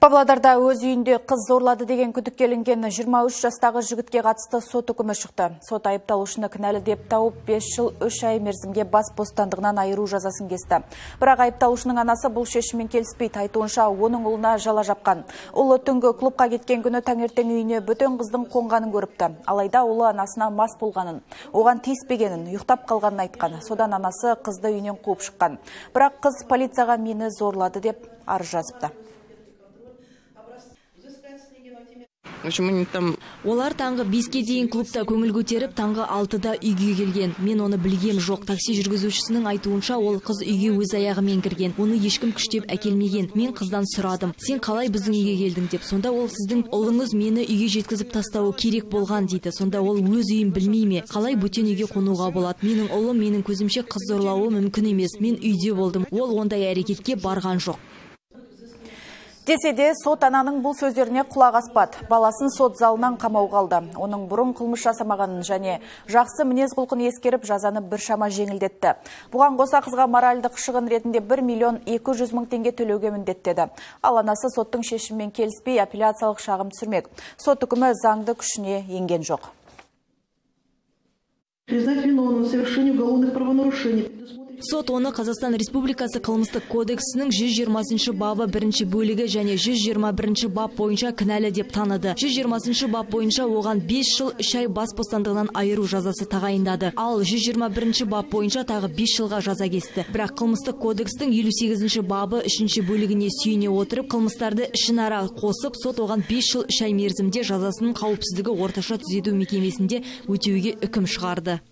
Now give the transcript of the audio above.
Павлодарда өз үйінде қыз зорлады деген күдікке ілінген 23 жастағы жігітке қатысты сот үкімі шықты. Сот айыпталушыны кінәлі деп тауып 5 жыл 3 ай мерзімге бас бостандығынан айыру жазасын кесті. Бірақ айыпталушының анасы бұл шешіммен келіспейді айтуынша оның ұлына жала жапқан. Ұлы түнгі клубқа кеткен күні таңертең үйіне бөтен қыздың қонғанын көріпті. Алайда ұлы анасына мас болғанын, оған тиіспегенін, ұйықтап қалғанын айтқан. Содан анасы қызды үйінен қуып шыққан. Бірақ қыз полицияға мені зорлады деп арыз жазыпты. В общем, они там Олар таңғы беске дейін клубта көңіл көтеріп, таңғы алтыда үйге келген. Мен оны білгем жоқ. Такси жүргізушісінің айтуынша ол қыз үйге өз аяғымен кірген. Оны ешкім күштеп әкелмеген. Мен қыздан сұрадым. Сен қалай біздің үйге келдің деп. Сонда ол сіздің ұлыңыз мені үйге жеткізіп тастауы керек болған дейді. Сонда ол өз үйін білмей ме? Қалай бөтен үйге қонуға болады? Менің ұлым менің көзімше қыз зорлауы мүмкін емес. Мен үйде болдым. Ол ондай әрекетке барған жоқ. Десе де сот ананың бұл сөздеріне құлақ аспады. Баласын сот залынан қамауға алды. Оның бұрын қылмыс жасамағанын және жақсы мінез құлқын ескеріп жазаны біршама жеңілдетті. Бұған қоса қызға моральдық шығын ретінде 1 миллион 200 мың теңге төлеуге міндеттеді. Ал анасы соттың шешімімен келіспей апелляциялық шағым түсірмек. Сот үкімі заңды күшіне енген жоқ. признать в уголовных правонарушений, Сот оны Қазақстан Республикасы қылмыстық кодексінің 120 бабы бірінші бөлігі және 121 бап бойынша кінәлі деп таныды. 120 бап бойынша оған 5 жыл 3 ай бас бостандығынан айыру жазасы тағайындады. Ал 121 бап бойынша тағы 5 жылға жаза кесті. Бірақ қылмыстық кодекстің 58 бабы 3 бөлігіне сүйене отырып, қылмыстарды ішінара қосып, сот оған 5 жыл 3 ай мерзімде жазасының қауіпсіздігі орташа түзету мекемесінде өтеуге үкім шығарды.